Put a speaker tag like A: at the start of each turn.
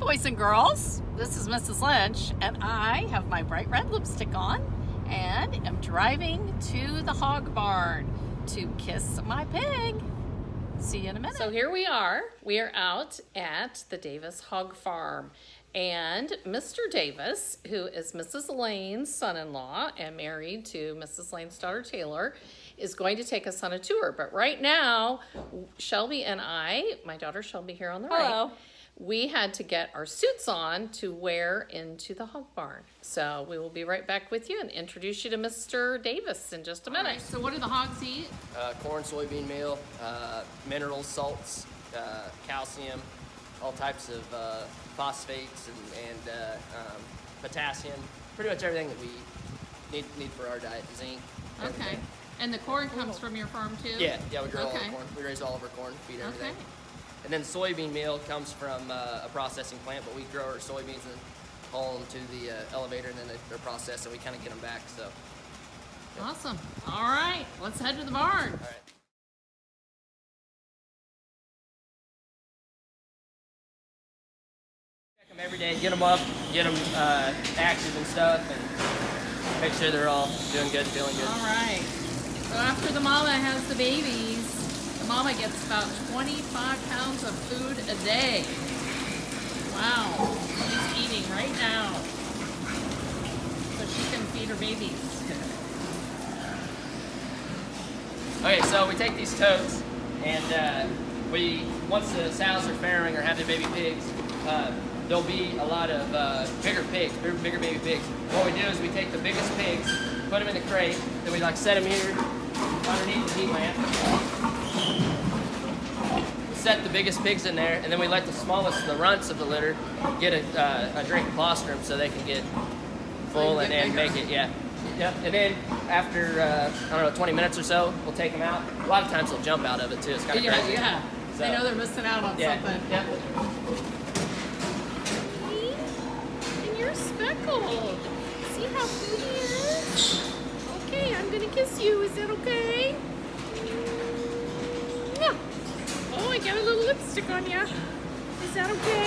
A: boys and girls. This is Mrs. Lynch, and I have my bright red lipstick on and am driving to the hog barn to kiss my pig. See you in a minute. So here we are. We are out at the Davis Hog Farm. And Mr. Davis, who is Mrs. Lane's son-in-law and married to Mrs. Lane's daughter Taylor, is going to take us on a tour. But right now, Shelby and I, my daughter Shelby here on the
B: Hello.
A: right, we had to get our suits on to wear into the hog barn. So we will be right back with you and introduce you to Mr. Davis in just a minute. So what do the hogs eat?
C: uh, corn, soybean meal, uh, minerals, salts, uh, calcium, all types of uh, phosphates and, and uh, um, potassium. Pretty much everything that we need need for our diet. Zinc.
A: Okay. And the corn comes from your farm too?
C: Yeah, yeah, we grow all
A: Okay.
C: our corn. We raise all of our corn, feed everything.
A: Okay.
C: And then soybean meal comes from uh, a processing plant, but we grow our soybeans and haul them to the uh, elevator, and then they- they're processed, and we kind of get them back. So,
A: Awesome. All right, let's head to the barn.
C: all right. Check them every day, get them up, get them uh, active and stuff, and make sure they're all doing good, feeling good.
A: All right. So after the mama has the babies, the mama gets about 25 pounds of food a day. Wow. She's eating right now. So she can feed her babies.
C: Okay, so we take these totes and uh, we, once the sows are farrowing or have their baby pigs, uh, there'll be a lot of uh, bigger pigs, bigger, bigger baby pigs. What we do is we take the biggest pigs, put them in the crate, then we like set them here underneath the heat lamp. Set the biggest pigs in there, and then we let the smallest, the runts of the litter, get a, uh, a drink of colostrum so they can get full and, and make it, yeah. Yep. And then after uh, I don't know 20 minutes or so, we'll take them out. A lot of times they'll jump out of it too. It's kind of
A: Yeah,
C: crazy.
A: yeah. They know they're missing out on
C: Yeah.
A: something.
C: Yeah.
A: And you're speckled. See how food he is? Okay, I'm gonna kiss you. Is that okay? Lipstick on ya. Is that okay?